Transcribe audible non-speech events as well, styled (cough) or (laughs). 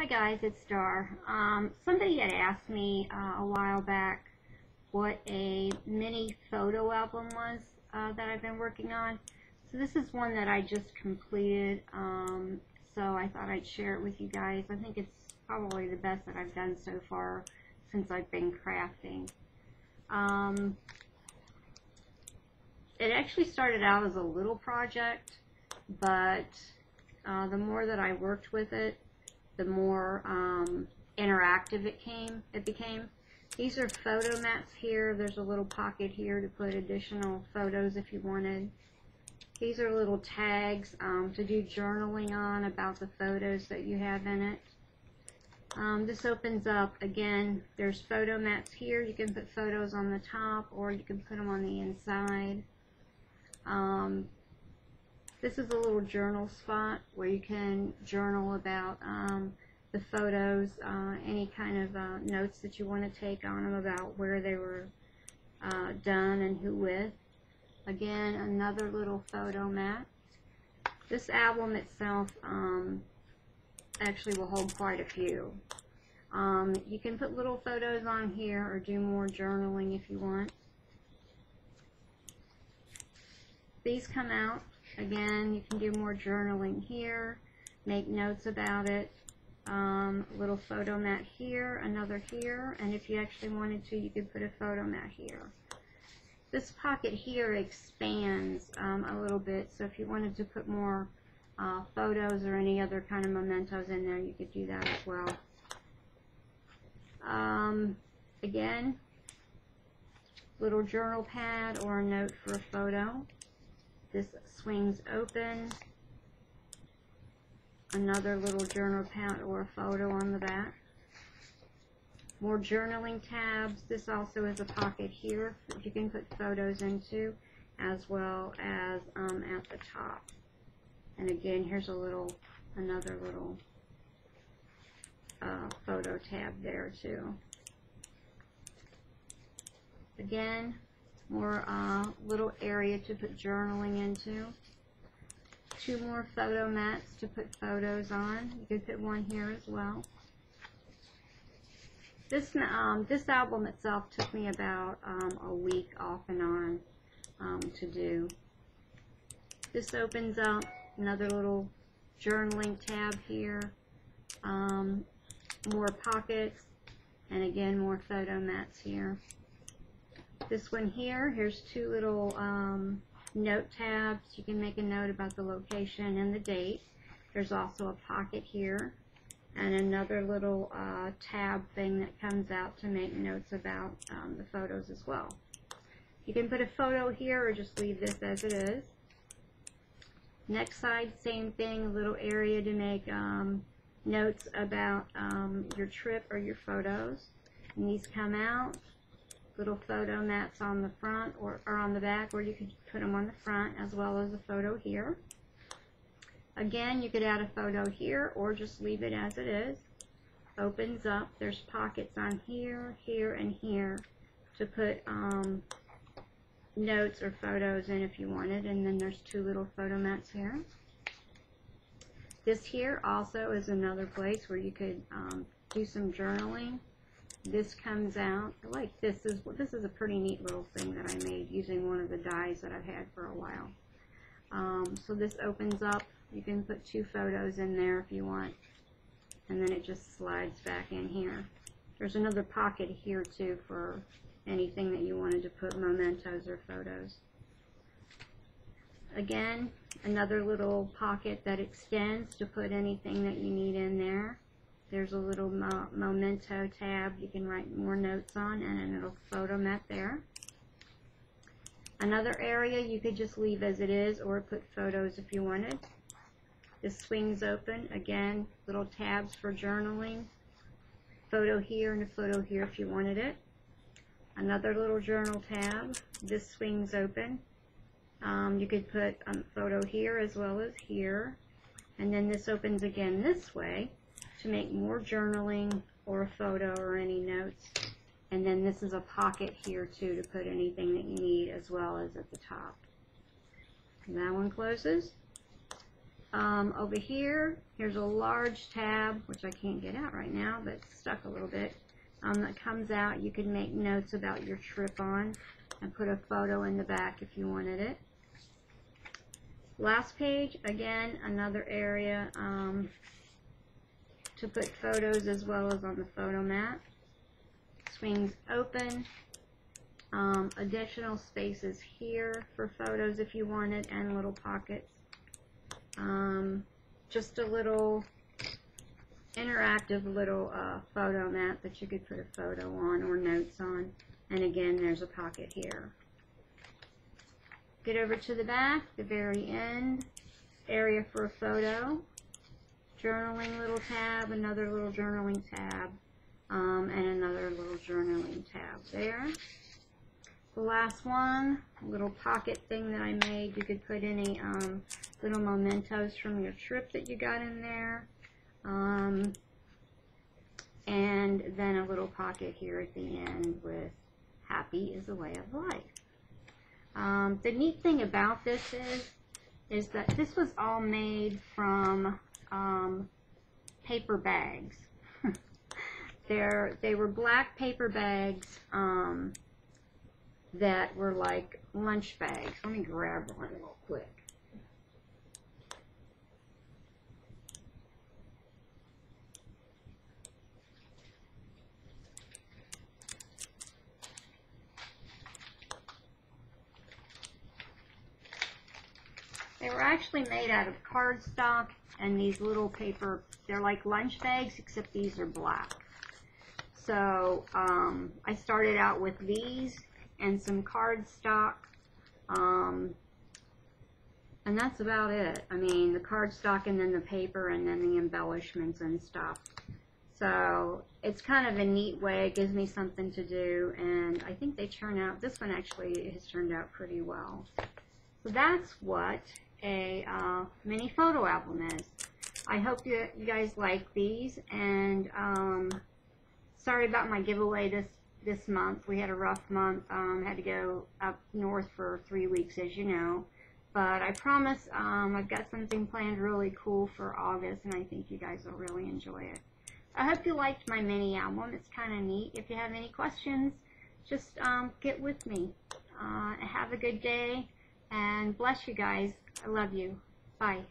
Hi guys, it's Dar. Um, somebody had asked me uh, a while back what a mini photo album was uh, that I've been working on. So this is one that I just completed, um, so I thought I'd share it with you guys. I think it's probably the best that I've done so far since I've been crafting. Um, it actually started out as a little project, but uh, the more that I worked with it, the more um, interactive it came. It became. These are photo mats here. There's a little pocket here to put additional photos if you wanted. These are little tags um, to do journaling on about the photos that you have in it. Um, this opens up, again, there's photo mats here. You can put photos on the top or you can put them on the inside. Um, this is a little journal spot where you can journal about um, the photos, uh, any kind of uh, notes that you want to take on them about where they were uh, done and who with. Again, another little photo mat. This album itself um, actually will hold quite a few. Um, you can put little photos on here or do more journaling if you want. These come out Again, you can do more journaling here, make notes about it. Um, little photo mat here, another here, and if you actually wanted to, you could put a photo mat here. This pocket here expands um, a little bit, so if you wanted to put more uh, photos or any other kind of mementos in there, you could do that as well. Um, again, little journal pad or a note for a photo. This swings open. Another little journal pad or a photo on the back. More journaling tabs. This also is a pocket here that you can put photos into as well as um, at the top. And again, here's a little, another little uh, photo tab there too. Again, more uh, little area to put journaling into. Two more photo mats to put photos on. You could put one here as well. This um, this album itself took me about um, a week off and on um, to do. This opens up another little journaling tab here. Um, more pockets, and again more photo mats here. This one here, here's two little um, note tabs. You can make a note about the location and the date. There's also a pocket here and another little uh, tab thing that comes out to make notes about um, the photos as well. You can put a photo here or just leave this as it is. Next side, same thing, a little area to make um, notes about um, your trip or your photos. And these come out little photo mats on the front or, or on the back or you could put them on the front as well as a photo here. Again, you could add a photo here or just leave it as it is. Opens up. There's pockets on here, here, and here to put um, notes or photos in if you wanted. And then there's two little photo mats here. This here also is another place where you could um, do some journaling this comes out like this is this is a pretty neat little thing that I made using one of the dies that I've had for a while. Um, so this opens up. You can put two photos in there if you want. And then it just slides back in here. There's another pocket here too for anything that you wanted to put mementos or photos. Again another little pocket that extends to put anything that you need in there there's a little memento tab you can write more notes on and little photo mat there. Another area you could just leave as it is or put photos if you wanted. This swings open. Again, little tabs for journaling. Photo here and a photo here if you wanted it. Another little journal tab. This swings open. Um, you could put a photo here as well as here. And then this opens again this way to make more journaling or a photo or any notes. And then this is a pocket here too to put anything that you need as well as at the top. And that one closes. um, over here, here's a large tab, which I can't get out right now, but it's stuck a little bit. Um, that comes out. You can make notes about your trip on and put a photo in the back if you wanted it. Last page, again, another area um, to put photos as well as on the photo mat. Swings open. Um, additional spaces here for photos if you wanted and little pockets. Um, just a little interactive little uh, photo mat that you could put a photo on or notes on. And again, there's a pocket here. Get over to the back, the very end, area for a photo, journaling little tab, another little journaling tab, um, and another little journaling tab there. The last one, little pocket thing that I made. You could put any um, little mementos from your trip that you got in there. Um, and then a little pocket here at the end with happy is a way of life. Um, the neat thing about this is, is that this was all made from um, paper bags. (laughs) They're, they were black paper bags um, that were like lunch bags. Let me grab one real quick. They were actually made out of cardstock and these little paper, they're like lunch bags except these are black. So um, I started out with these and some cardstock. Um, and that's about it. I mean, the cardstock and then the paper and then the embellishments and stuff. So it's kind of a neat way. It gives me something to do. And I think they turn out, this one actually has turned out pretty well. So that's what a uh, mini photo album is. I hope you, you guys like these. And um, sorry about my giveaway this this month. We had a rough month. Um, had to go up north for three weeks, as you know. But I promise um, I've got something planned really cool for August, and I think you guys will really enjoy it. I hope you liked my mini album. It's kind of neat. If you have any questions, just um, get with me. Uh, have a good day, and bless you guys. I love you. Bye.